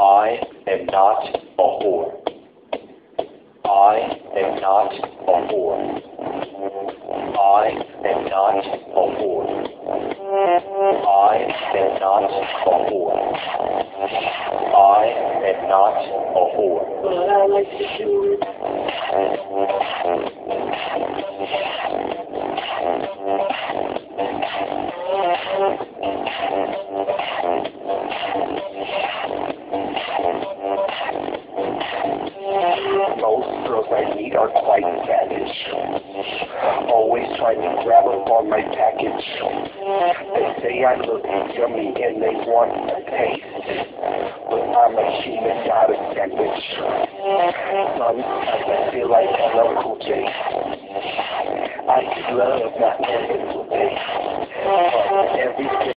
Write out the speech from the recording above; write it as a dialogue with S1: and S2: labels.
S1: I am not a whore. I am not a whore. I am not a whore. I am not a whore. I am not a whore.
S2: But I like to do it.
S3: Most girls I meet are quite savage. Always trying to grab up on my package. They say I look yummy and they want a taste. But I'm a human, not a sandwich. Sometimes I feel like LL Cool J. I love not every day. But every